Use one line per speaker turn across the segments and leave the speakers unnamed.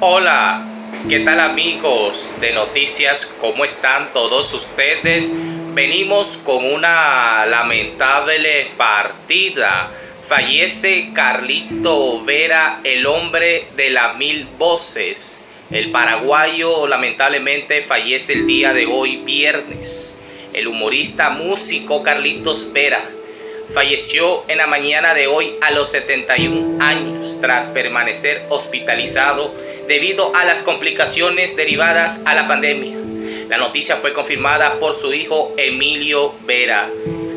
Hola, ¿qué tal amigos de noticias? ¿Cómo están todos ustedes? Venimos con una lamentable partida. Fallece Carlito Vera, el hombre de las mil voces. El paraguayo lamentablemente fallece el día de hoy, viernes. El humorista músico Carlitos Vera falleció en la mañana de hoy a los 71 años tras permanecer hospitalizado debido a las complicaciones derivadas a la pandemia. La noticia fue confirmada por su hijo Emilio Vera.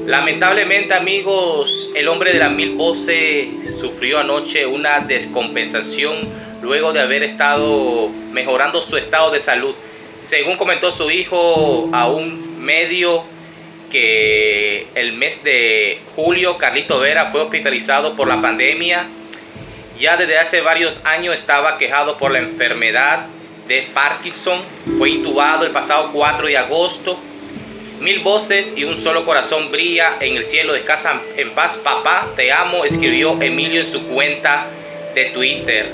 Lamentablemente amigos, el hombre de las mil voces sufrió anoche una descompensación luego de haber estado mejorando su estado de salud. Según comentó su hijo a un medio que el mes de julio Carlito Vera fue hospitalizado por la pandemia ya desde hace varios años estaba quejado por la enfermedad de Parkinson. Fue intubado el pasado 4 de agosto. Mil voces y un solo corazón brilla en el cielo. Descansa en paz, papá. Te amo, escribió Emilio en su cuenta de Twitter.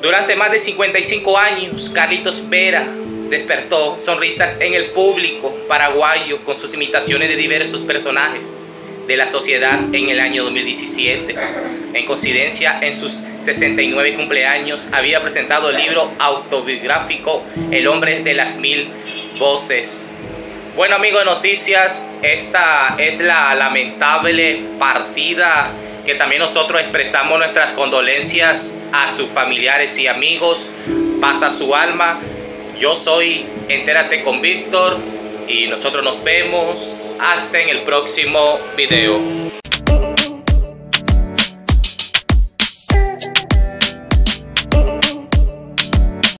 Durante más de 55 años, Carlitos Vera despertó sonrisas en el público paraguayo con sus imitaciones de diversos personajes de la sociedad en el año 2017. En coincidencia, en sus 69 cumpleaños, había presentado el libro autobiográfico El hombre de las mil voces. Bueno amigos de noticias, esta es la lamentable partida que también nosotros expresamos nuestras condolencias a sus familiares y amigos. Pasa su alma. Yo soy Entérate con Víctor y nosotros nos vemos hasta en el próximo video.